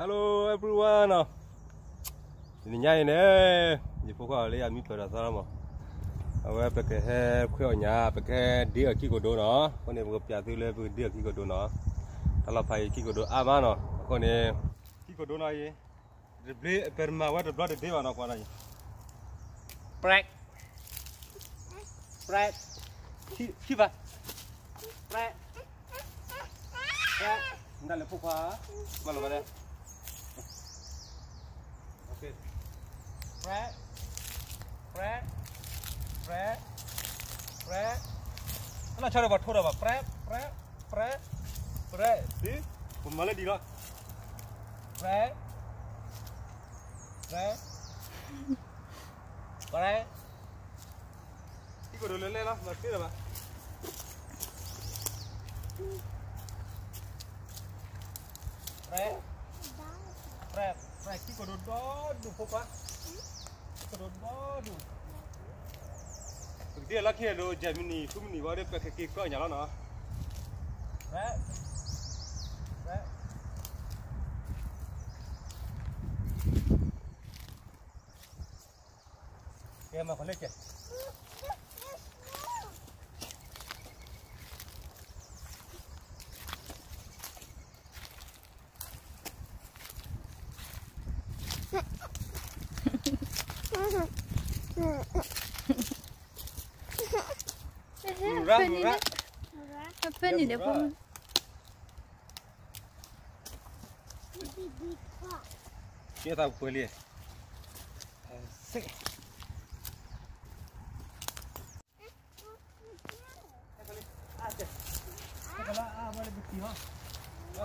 Hello everyone. Ni nyai ne. Ni poko le ya mi pera sara mo. Awe pe ke he khwe nya pe ke di a ki ko do no. Ko ne bo pya tu le bu di a ki ko do no. Ta la phai ki ko do a ma no. Ko ne ki ko do no ye. De ble per ma wa de blood de wa no ko na ye. Break. Break. Ki ki va. Break. Break. Ndale poko. Malo ba de. Fred. Fred. Fred. Fred. Nó cho vật thua vào Fred. Fred. Fred. Fred. Đi. Cùng mà lên đi rồi. Fred. Fred. Fred. Đi có đường lên lên đó, mà kia rồi mà. Fred. Fred. Fred, ki ko đường đó đủ phục quá. Dia la kia jamini Gemini, Fumini, wa de pe ke ko nya na. Fred. Fred. Ke ma ko ke. Murah, murah. Apa ni dia pun? Kia tahu boleh. Sik. Kalau ah boleh bukti ha.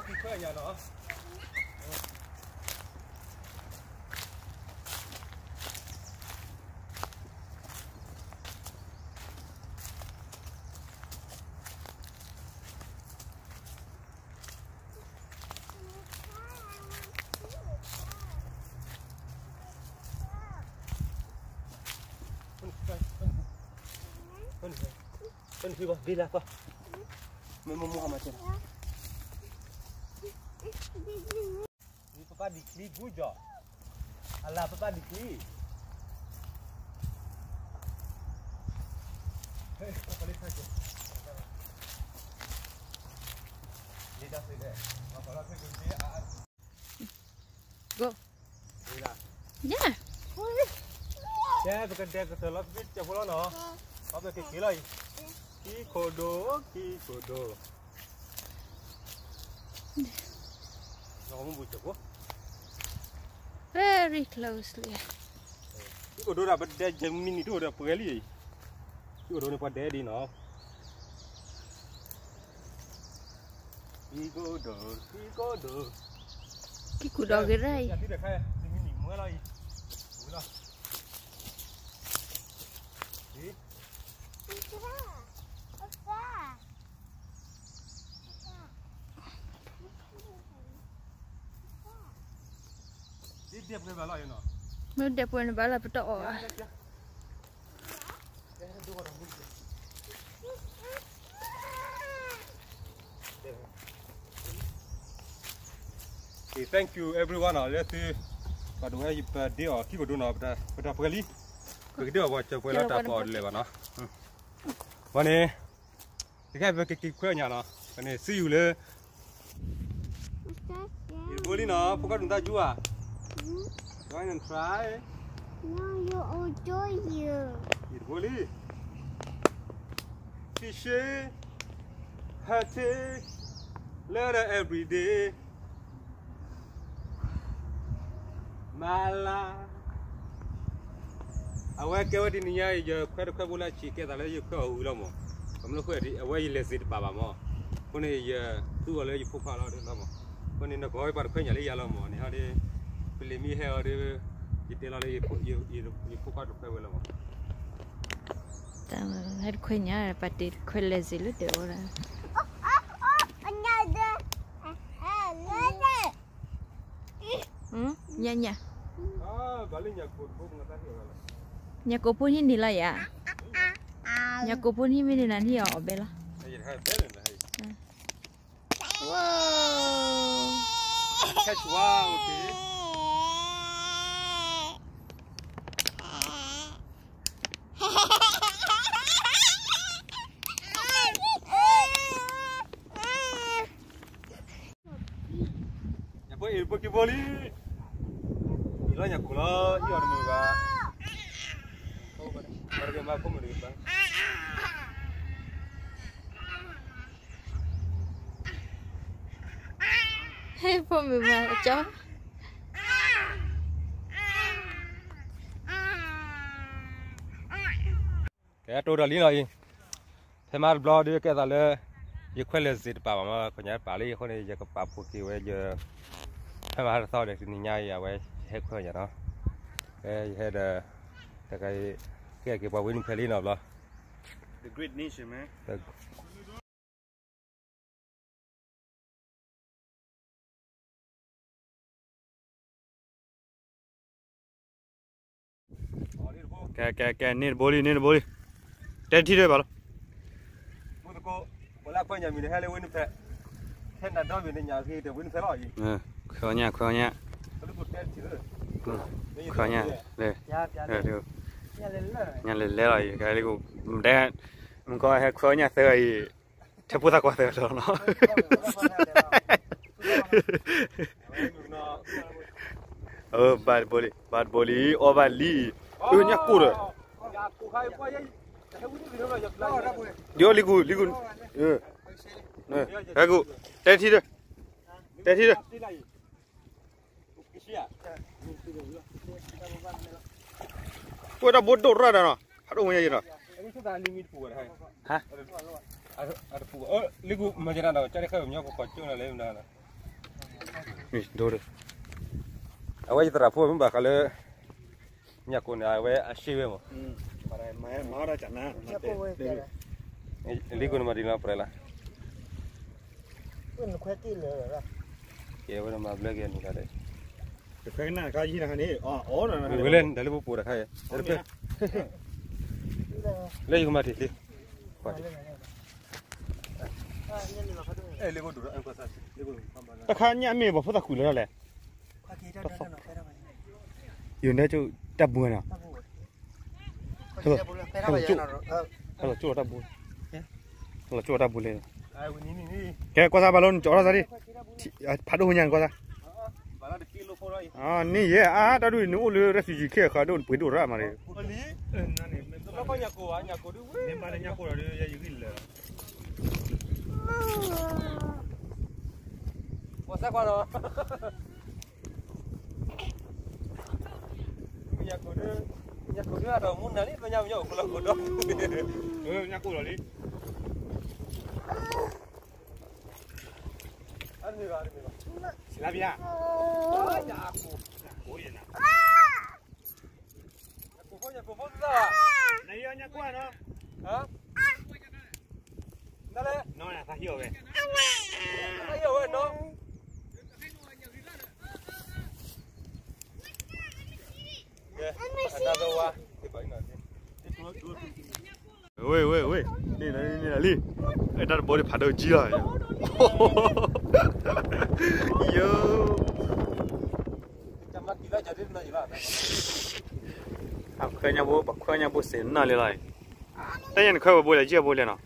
Okey, kau yang nak. Con Huy bỏ, đi lạc qua. Mẹ mua mua mà chơi. Allah papa dikli. Hei, papa aja. Lihat sih deh. Papa lihat sih kunci. Go. Lihat. Ya. Ya, bukan dia ketolak bit, coba lo no. Papa dikli. Apa ke kilai? Ki kodo, ki kodo. Nak kamu bujuk ko? Very closely. Ki kodo dah benda jamin itu dah perali. Ki kodo ni pada di no. Ki kodo, ki kodo. Cái củ đỏ cái ray. Jadi dah kaya jamin ni mula lagi. Mula. Ni ni dia pakai balak you know. Mau dia pun bala betul. Okay, thank you everyone. Ah, let's see. Pada hari pada dia, kita berdua nak pada pada pergi. Pergi dia buat cakap lah tak apa le bana. Mana? Kita pergi ke kau nyala. Mana see you le. Ini boleh na, pukar entah jua. Going and try. No, you all do you. Irvoli. Fishy. Hatty. Letter every day. Mala. awake wadi ni ya yo kwere kwe bula chike da le yoko ulomo kamlo kwe di awai le zit baba mo kone ye tu le yipu pala de lomo kone na goi par kwe nyale ya lomo ni hadi pilih mi kita lah je je je pukar tu kau boleh mo. Tama, har kuenya pati kuele zilu de ora. Hmm? Nya nya. Ah, balik nyak kau kau mengatasi orang. Nya ko pun hindi la ya. Nya ko pun hindi ni nanti ya obela. Lah hai. Wow. catch wow okay bò đi đi lo nhà cụ lo đi vào mười ba mà được mà không được ba hay phụ mười ba chó cái tôi đó lý rồi thế mà lo đi cái đó là giờ khoe là gì bà mà có nhà bà đi không này giờ có bà phụ kiều giờ ถ้ามาเราเด็กนี่ง่ายเอาไว้เฮ้ดเพื่ออย่างเนาะเอ้เฮ็ดเอ่อแต่ไกเกี่ยวกับวินเพลีนอบเหรอ The great nation man The... क्या क्या क्या नीर बोली नीर बोली टेठी रे बालो मुझको बोला पंजा मिले हेले वो नहीं Ừ, khó nha, khó nha. Ừ, khó nha. Đây. Đây được. Nhà lên lên rồi cái này cũng đe mình coi hay khó nha tới thế puta quá tới rồi nó. Ờ bad boli, bad boli, over li. Ừ nhắc cù rồi. Yo ligu ligu. Ừ. Eh, gu. Tensi deh. Tensi deh. Kau dah bodoh rada na. Aduh punya jina. Hah? Ada puga. Oh, ligu macam mana? Cari kau punya kau kacau na lem dah na. Nih, dore. Awak jadi rapuh memang kalau nyakun awak asyik mo. Mara, mara, mara cina. Ligu nama di mana perela? પણ ખેતી લે કેવળ મામલે કે નહીં કરે ફેકના કાજી ના ને આ ઓન ના વિલેન દલબુ પૂરા ખાય રૂપે લે યુ માટી લે પાટી એ લેગો દુરા એ કોસા લેગો પamba ta khanya me ba phota kula le kwa ke da da no fera ba yu ne chu tabu na hello hello chu tabu hello chu tabu le Kìa qua ra bà lôn chỗ ra đi Phát đồ nhàng qua ra À, nì ye, à, ta đuổi nụ lừa ra thì gì kia khá đồn bấy đồ ra mà ừ, này đấy. Nó có nhà cô à, nhà cô đi? Nên bà là nhà cổ là đưa ra dưới lửa. Qua sát qua rồi. Nhà cô đi, nhà cô đi, đâu muốn nắn ít với nhau nhau cổ là cổ đó. Ừ, nhà cổ rồi đi. 아닙니까 아닙니까 시나비야 아 야구 고이나 야구 보냐 그 본다 내 연야 구하나 어 Dale. No, no, estás yo, ve. Estás yo, ve, no. Ôi ôi ôi, đi này đi này đi, đây là bố đi phá đầu chi rồi. Yo. À khơi nhà bố, bọc khơi nhà bố xỉn nào liền này. Tất nhiên khơi bố lại chưa bố nào.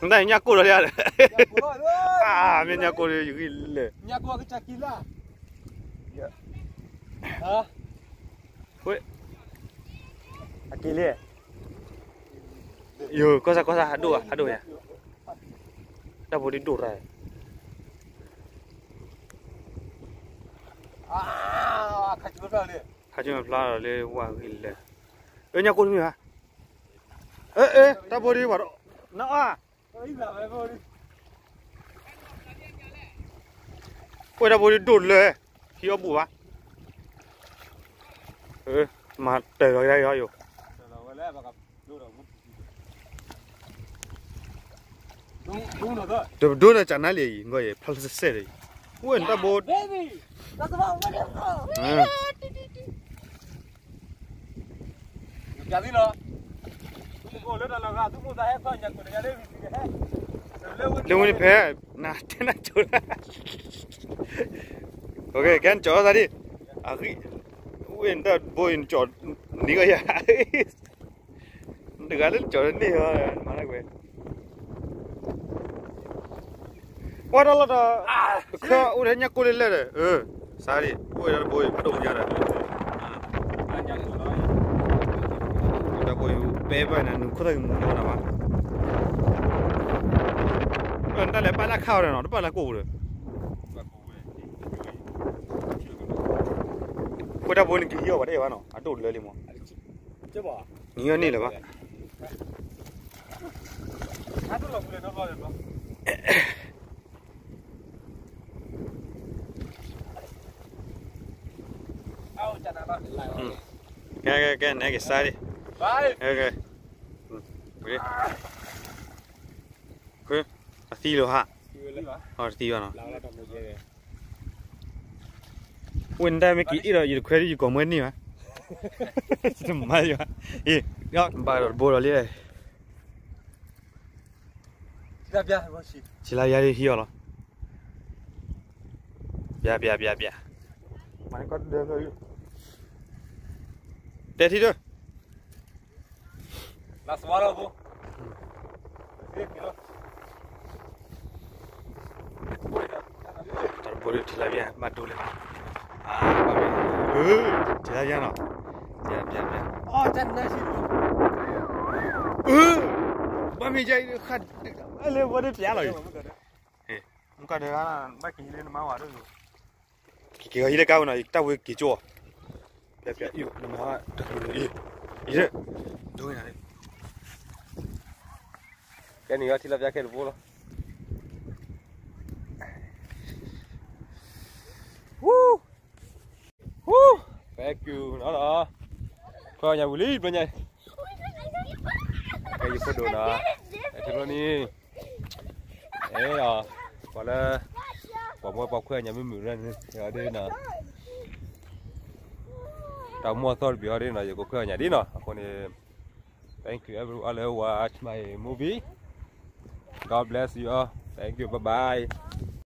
Chúng ta cô rồi đấy. À, mình nhà cô rồi gì lệ. Nhà cô cái chaki là. Hả? Ui. Yo, có sao có sao hạt à, hạt à? Dapat tidur lah. Ah, kacau pelan le. Kacau pelan le, wah gila. Eh, nyak kau ni ha? Eh, eh, dapat tidur baru. Nak ah? Ôi đã bố đi đụt lệ Khi ông bù á Ừ Mà tờ rồi đây rồi Tờ rồi đây bà gặp đúng đúng là chả nói gì người phải xe đấy. Quên ta bột cái gì đó Lung đi phê, à? nà thế nà chỗ ra Ok, ghen chó ra đi. À khi quên ta bôi chó Ní coi ya Đừng ăn lên chó đến đi hả Mà lại quên. quá đó là khơ u thế nhá cô lên lên ừ sao đi bôi là bôi bắt đầu nhà rồi là bôi bé vậy là nó có thể mua nào mà còn ta lại bắt là khao rồi nó bắt là cổ rồi cô ta bôi lên kia vào đây vào nó à đổ lên đi mà chứ bỏ nhiều nè là ba Hãy subscribe cho kênh Ghiền Mì Gõ Để không bỏ lỡ những video hấp dẫn Ừ. cái cái này cái sai đi. Ok đi cứ à ti lo ha ờ ti lo nó. Quên đây mấy kỹ rồi giờ khỏe đi có mấy đi mà. Chứ mà gì dạ, dạ, dạ, mà. Ý đó bài rồi bố rồi đi đây. Chỉ là giờ đi hiểu rồi bia bia bia bia mà có được rồi Dead here. Lass water, bro. তারপরে ঠিলাবিয়া মাঠ ঢুলে ঠিলাবিয়া না ঠিলাবিয়া বিয়া ও চান না সি বামি যাই খাট আলে বড় পিয়া লই হে মুকা দে না বাকি হিলে মা ওয়া দে কি কি হিলে কাউ না ইটা ওয়ে কি চো Bia bia iu nama tak ni. Ije. Doi nari. là ni ati lapia kel luôn, Woo. Woo. Thank you. Nó đó. Coi nhà Willy bên nhai. Cái gì có đồ đó. Cái thằng này. Đấy à, Còn là bỏ mua bọc khoe nhà mới mượn lên. Ở đây nè tao mua thôi bị ở đây nè giờ có khoe nhà đi nè còn thì thank you, everyone who watch my movie. God bless you all. Thank you bye bye